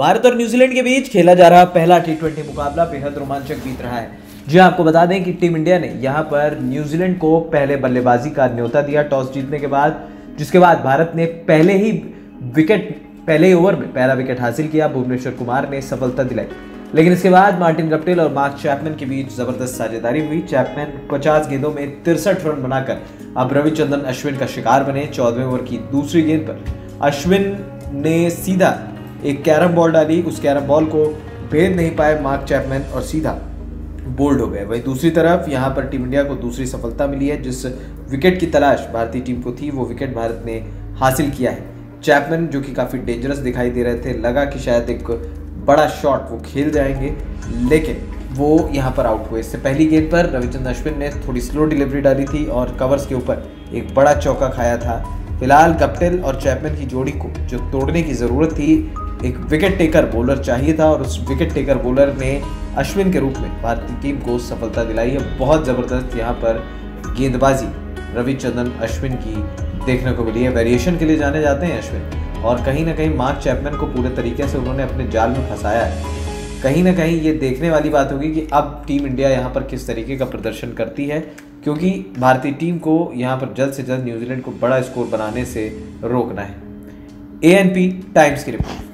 भारत और न्यूजीलैंड के बीच खेला जा रहा पहला टी मुकाबला बेहद रोमांचक बीत रहा है। जी हाँ, आपको बता दें कि टीम इंडिया ने यहाँ पर न्यूजीलैंड को पहले बल्लेबाजी का न्योता दिया टॉस जीतने के बाद जिसके बाद भारत ने पहले ही विकेट पहले ही ओवर में पहला विकेट हासिल किया। भुवनेश्वर कुमार ने सफलता दिलाई। लेकिन इसके बाद मार्टिन गप्टिल और मार्क चैपमैन के बीच ज़बरदस्त साझेदारी हुई। चैपमैन 50 गेंदों में तिरसठ रन बनाकर अब रविचंद्रन अश्विन का शिकार बने। चौदहवें ओवर की दूसरी गेंद पर अश्विन ने सीधा एक कैरम बॉल डाली, उस कैरम बॉल को भेद नहीं पाए मार्क चैपमैन और सीधा बोल्ड हो गए। वहीं दूसरी तरफ़ यहाँ पर टीम इंडिया को दूसरी सफलता मिली है। जिस विकेट की तलाश भारतीय टीम को थी, वो विकेट भारत ने हासिल किया है। चैपमैन, जो कि काफ़ी डेंजरस दिखाई दे रहे थे, लगा कि शायद एक बड़ा शॉट वो खेल जाएँगे, लेकिन वो यहाँ पर आउट हुए। इससे पहली गेंद पर रविचंद्र अश्विन ने थोड़ी स्लो डिलीवरी डाली थी और कवर्स के ऊपर एक बड़ा चौका खाया था। फ़िलहाल कप्टिल और चैपमैन की जोड़ी को, जो तोड़ने की ज़रूरत थी एक विकेट टेकर बॉलर चाहिए था और उस विकेट टेकर बॉलर ने अश्विन के रूप में भारतीय टीम को सफलता दिलाई है। बहुत ज़बरदस्त यहाँ पर गेंदबाजी रविचंद्रन अश्विन की देखने को मिली है। वेरिएशन के लिए जाने जाते हैं अश्विन। और कहीं ना कहीं मार्क चैपमैन को पूरे तरीके से उन्होंने अपने जाल में फंसाया है। कहीं ना कहीं ये देखने वाली बात होगी कि अब टीम इंडिया यहाँ पर किस तरीके का प्रदर्शन करती है, क्योंकि भारतीय टीम को यहाँ पर जल्द से जल्द न्यूजीलैंड को बड़ा स्कोर बनाने से रोकना है। एएनपी टाइम्स की रिपोर्ट